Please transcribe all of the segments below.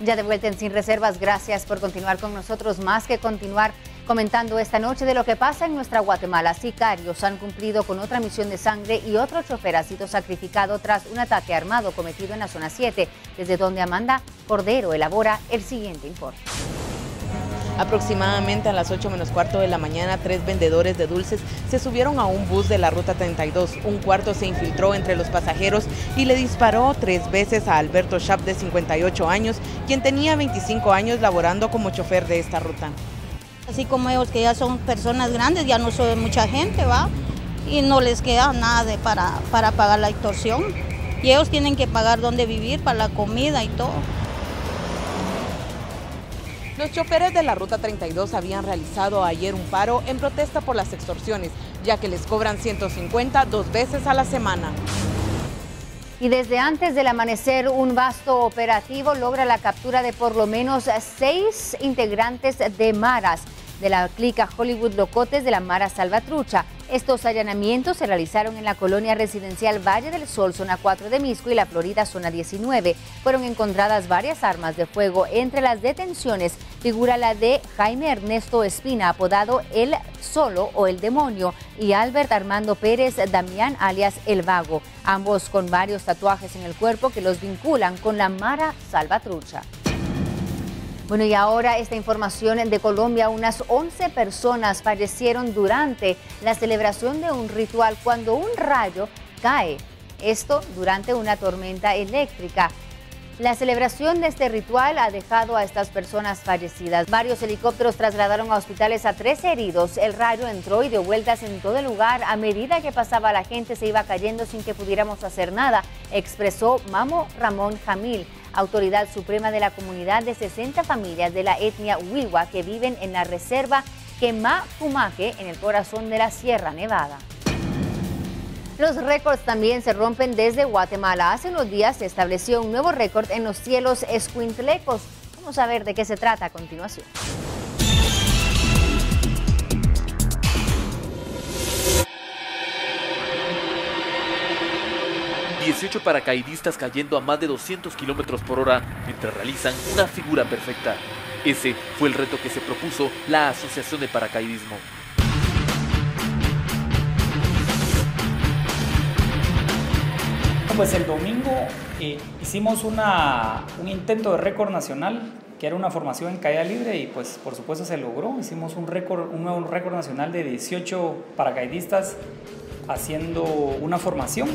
Ya de vuelta en Sin Reservas, gracias por continuar con nosotros. Más que continuar comentando esta noche de lo que pasa en nuestra Guatemala. Sicarios han cumplido con otra misión de sangre y otro chofer ha sido sacrificado tras un ataque armado cometido en la zona 7, desde donde Amanda Cordero elabora el siguiente informe. Aproximadamente a las 8 menos cuarto de la mañana, tres vendedores de dulces se subieron a un bus de la Ruta 32. Un cuarto se infiltró entre los pasajeros y le disparó tres veces a Alberto Schapp, de 58 años, quien tenía 25 años laborando como chofer de esta ruta. Así como ellos que ya son personas grandes, ya no son mucha gente, ¿va? Y no les queda nada para, para pagar la extorsión. Y ellos tienen que pagar dónde vivir, para la comida y todo. Los choferes de la Ruta 32 habían realizado ayer un paro en protesta por las extorsiones, ya que les cobran 150 dos veces a la semana. Y desde antes del amanecer, un vasto operativo logra la captura de por lo menos seis integrantes de Maras de la clica Hollywood Locotes de la Mara Salvatrucha. Estos allanamientos se realizaron en la colonia residencial Valle del Sol, zona 4 de Misco y la Florida, zona 19. Fueron encontradas varias armas de fuego. Entre las detenciones figura la de Jaime Ernesto Espina, apodado El Solo o El Demonio, y Albert Armando Pérez Damián, alias El Vago, ambos con varios tatuajes en el cuerpo que los vinculan con la Mara Salvatrucha. Bueno, y ahora esta información de Colombia, unas 11 personas fallecieron durante la celebración de un ritual cuando un rayo cae. Esto durante una tormenta eléctrica. La celebración de este ritual ha dejado a estas personas fallecidas. Varios helicópteros trasladaron a hospitales a tres heridos. El rayo entró y dio vueltas en todo el lugar. A medida que pasaba la gente se iba cayendo sin que pudiéramos hacer nada, expresó Mamo Ramón Jamil autoridad suprema de la comunidad de 60 familias de la etnia Wilwa que viven en la reserva Quemá-Fumaque en el corazón de la Sierra Nevada. Los récords también se rompen desde Guatemala. Hace unos días se estableció un nuevo récord en los cielos escuintlecos. Vamos a ver de qué se trata a continuación. 18 paracaidistas cayendo a más de 200 kilómetros por hora mientras realizan una figura perfecta. Ese fue el reto que se propuso la Asociación de Paracaidismo. Pues el domingo eh, hicimos un intento de récord nacional, que era una formación en caída libre y pues por supuesto se logró. Hicimos un récord, un nuevo récord nacional de 18 paracaidistas haciendo una formación.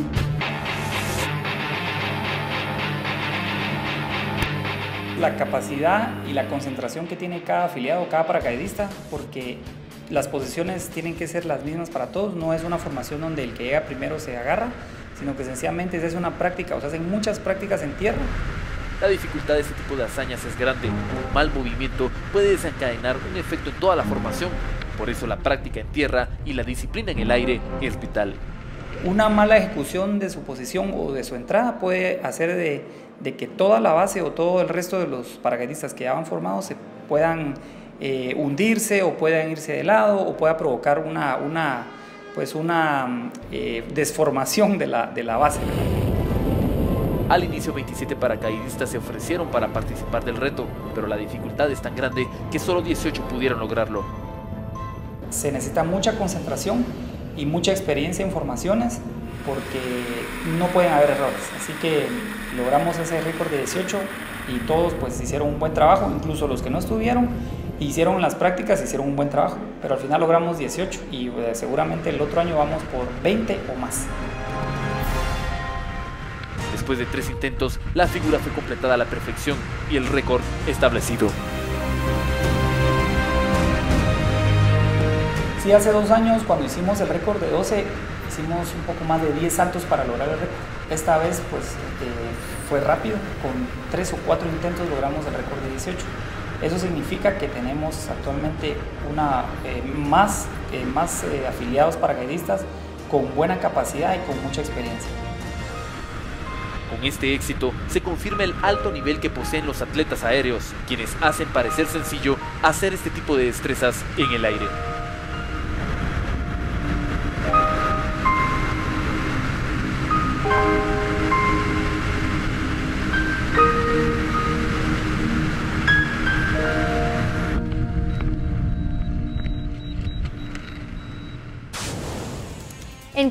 La capacidad y la concentración que tiene cada afiliado, cada paracaidista, porque las posiciones tienen que ser las mismas para todos, no es una formación donde el que llega primero se agarra, sino que sencillamente es una práctica, o sea, hacen muchas prácticas en tierra. La dificultad de este tipo de hazañas es grande. Un mal movimiento puede desencadenar un efecto en toda la formación. Por eso la práctica en tierra y la disciplina en el aire es vital. Una mala ejecución de su posición o de su entrada puede hacer de, de que toda la base o todo el resto de los paracaidistas que ya van formados se puedan eh, hundirse o puedan irse de lado o pueda provocar una, una, pues una eh, desformación de la, de la base. Al inicio 27 paracaidistas se ofrecieron para participar del reto, pero la dificultad es tan grande que solo 18 pudieron lograrlo. Se necesita mucha concentración y mucha experiencia en formaciones porque no pueden haber errores. Así que logramos ese récord de 18 y todos pues hicieron un buen trabajo, incluso los que no estuvieron, hicieron las prácticas, hicieron un buen trabajo, pero al final logramos 18 y eh, seguramente el otro año vamos por 20 o más. Después de tres intentos, la figura fue completada a la perfección y el récord establecido. Sí, hace dos años cuando hicimos el récord de 12, hicimos un poco más de 10 saltos para lograr el récord. Esta vez pues eh, fue rápido, con tres o cuatro intentos logramos el récord de 18. Eso significa que tenemos actualmente una, eh, más, eh, más afiliados paracaidistas con buena capacidad y con mucha experiencia. Con este éxito se confirma el alto nivel que poseen los atletas aéreos, quienes hacen parecer sencillo hacer este tipo de destrezas en el aire.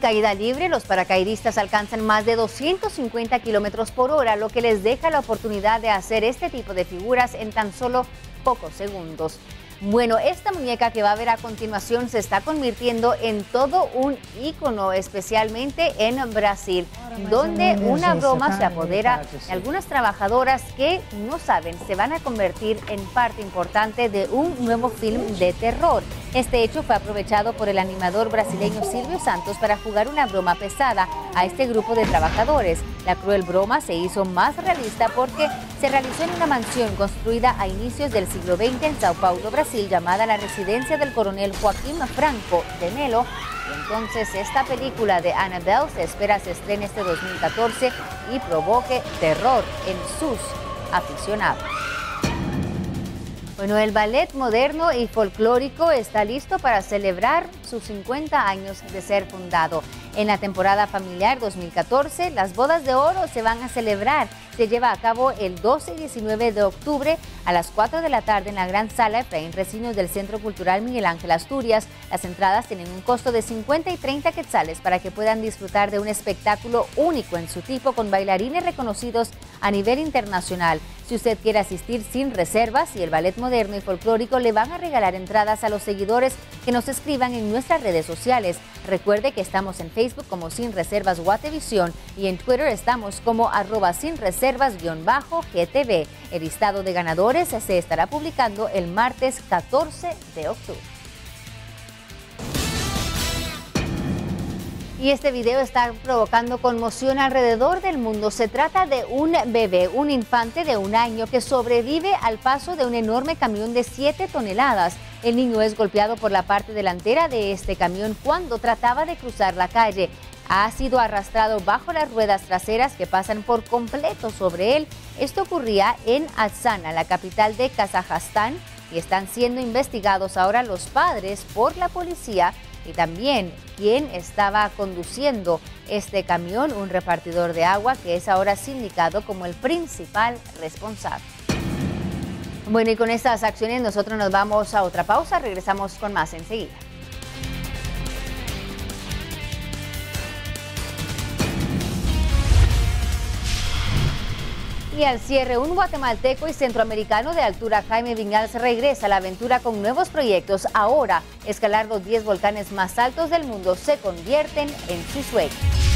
En caída libre, los paracaidistas alcanzan más de 250 kilómetros por hora, lo que les deja la oportunidad de hacer este tipo de figuras en tan solo pocos segundos. Bueno, esta muñeca que va a ver a continuación se está convirtiendo en todo un ícono, especialmente en Brasil, donde una broma se apodera de algunas trabajadoras que no saben, se van a convertir en parte importante de un nuevo film de terror. Este hecho fue aprovechado por el animador brasileño Silvio Santos para jugar una broma pesada a este grupo de trabajadores. La cruel broma se hizo más realista porque se realizó en una mansión construida a inicios del siglo XX en Sao Paulo, Brasil, llamada la residencia del coronel Joaquín Franco de Melo. entonces esta película de Annabelle se espera se estrene este 2014 y provoque terror en sus aficionados. Bueno, el ballet moderno y folclórico está listo para celebrar sus 50 años de ser fundado. En la temporada familiar 2014, las bodas de oro se van a celebrar. Se lleva a cabo el 12 y 19 de octubre a las 4 de la tarde en la gran sala Efraín Recinos del Centro Cultural Miguel Ángel Asturias. Las entradas tienen un costo de 50 y 30 quetzales para que puedan disfrutar de un espectáculo único en su tipo con bailarines reconocidos a nivel internacional. Si usted quiere asistir sin reservas y el ballet moderno y folclórico le van a regalar entradas a los seguidores que nos escriban en nuestras redes sociales. Recuerde que estamos en Facebook como Sin Reservas Guatevisión y en Twitter estamos como arroba sin reservas-gtv. El listado de ganadores se estará publicando el martes 14 de octubre. Y este video está provocando conmoción alrededor del mundo. Se trata de un bebé, un infante de un año que sobrevive al paso de un enorme camión de 7 toneladas. El niño es golpeado por la parte delantera de este camión cuando trataba de cruzar la calle. Ha sido arrastrado bajo las ruedas traseras que pasan por completo sobre él. Esto ocurría en Astana, la capital de Kazajstán, y están siendo investigados ahora los padres por la policía y también quien estaba conduciendo este camión, un repartidor de agua que es ahora sindicado como el principal responsable. Bueno, y con estas acciones nosotros nos vamos a otra pausa, regresamos con más enseguida. Y al cierre, un guatemalteco y centroamericano de altura, Jaime Vingal, regresa a la aventura con nuevos proyectos. Ahora, escalar los 10 volcanes más altos del mundo se convierten en su sueño.